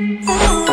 Oh.